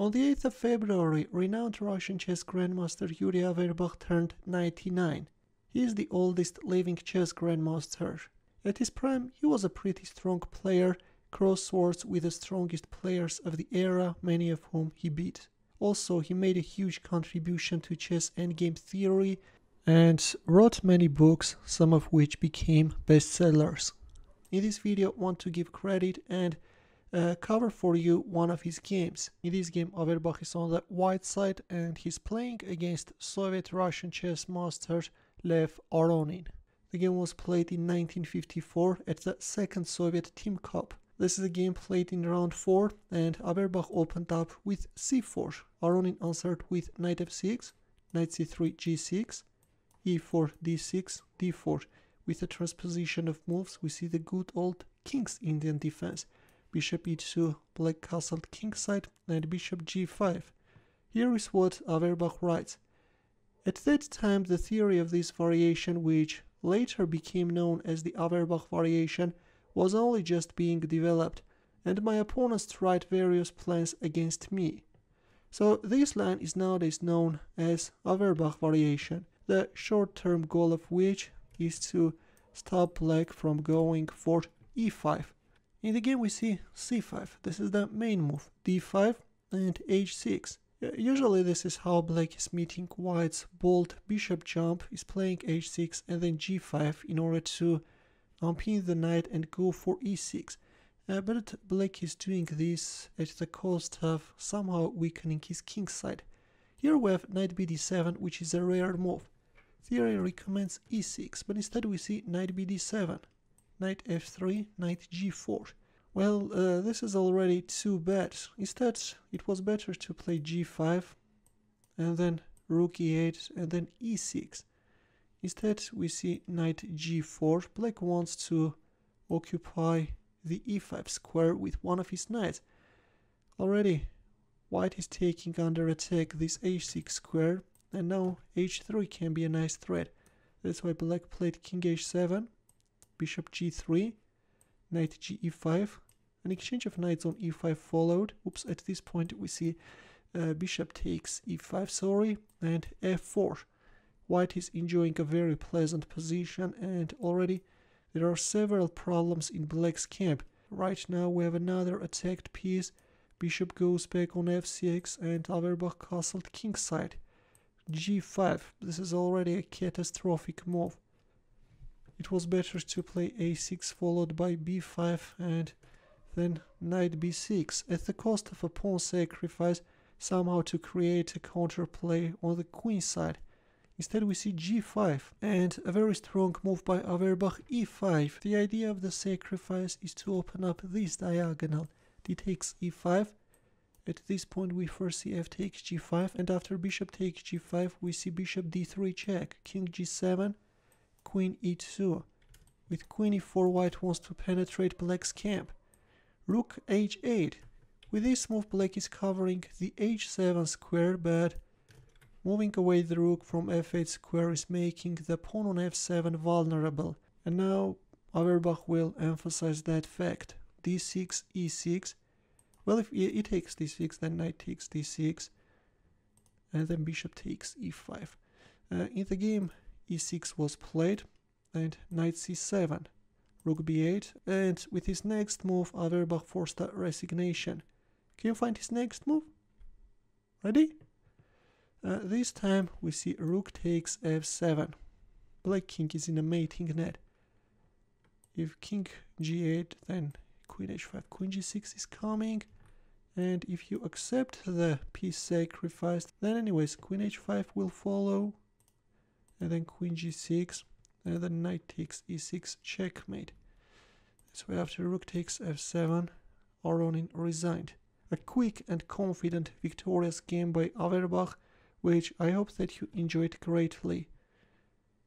On the 8th of February, renowned Russian chess grandmaster Yuri Averbakh turned 99. He is the oldest living chess grandmaster. At his prime, he was a pretty strong player, cross swords with the strongest players of the era, many of whom he beat. Also, he made a huge contribution to chess endgame theory and wrote many books, some of which became bestsellers. In this video, I want to give credit and uh, cover for you one of his games. In this game, Averbakh is on the white side and he's playing against Soviet Russian chess master Lev Aronin. The game was played in 1954 at the second Soviet Team Cup. This is a game played in round 4 and Averbakh opened up with c4. Aronin answered with knight f6, knight c3 g6, e4 d6 d4. With the transposition of moves we see the good old king's Indian defense. Bishop e2, black castled kingside and bishop g5. Here is what Averbakh writes. At that time the theory of this variation which later became known as the Averbakh variation was only just being developed and my opponents tried various plans against me. So this line is nowadays known as Averbakh variation, the short-term goal of which is to stop black from going for e5. In the game we see c5, this is the main move, d5 and h6. Usually this is how black is meeting white's bold bishop jump, is playing h6 and then g5 in order to unpin the knight and go for e6. Uh, but black is doing this at the cost of somehow weakening his king side. Here we have knight bd7 which is a rare move. Theory recommends e6 but instead we see knight bd7, knight f3, knight g4. Well, uh, this is already too bad. Instead, it was better to play g5 and then rook e8 and then e6. Instead, we see knight g4. Black wants to occupy the e5 square with one of his knights. Already, white is taking under attack this h6 square, and now h3 can be a nice threat. That's why black played king h7, bishop g3, knight ge5. An exchange of knights on e5 followed. Oops, at this point we see uh, bishop takes e5, sorry, and f4. White is enjoying a very pleasant position and already there are several problems in black's camp. Right now we have another attacked piece. Bishop goes back on f6 and Averbakh castled kingside. g5. This is already a catastrophic move. It was better to play a6 followed by b5 and then knight b6 at the cost of a pawn sacrifice somehow to create a counterplay on the queen side. Instead we see g5 and a very strong move by Averbakh e5. The idea of the sacrifice is to open up this diagonal. d takes e5. At this point we first see f takes g5 and after bishop takes g5 we see bishop d3 check, king g7, queen e2. With queen e4 white wants to penetrate black's camp. Rook h8. With this move black is covering the h7 square but Moving away the rook from f8 square is making the pawn on f7 vulnerable. And now Averbakh will emphasize that fact. d6, e6. Well, if e takes d6, then knight takes d6. And then bishop takes e5. Uh, in the game, e6 was played and knight c7, rook b8, and with his next move, Averbakh forced a resignation. Can you find his next move? Ready? Uh, this time we see rook takes f7. Black king is in a mating net. If king g8, then queen h5, queen g6 is coming. And if you accept the piece sacrificed, then anyways, queen h5 will follow. And then queen g6, and then knight takes e6, checkmate. So after rook takes f7, Aronin resigned. A quick and confident victorious game by Averbakh which I hope that you enjoyed greatly.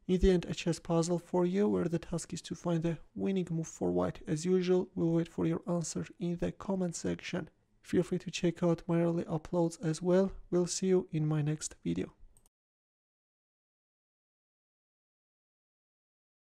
In the end, a chess puzzle for you where the task is to find the winning move for white. As usual, we'll wait for your answer in the comment section. Feel free to check out my early uploads as well. We'll see you in my next video.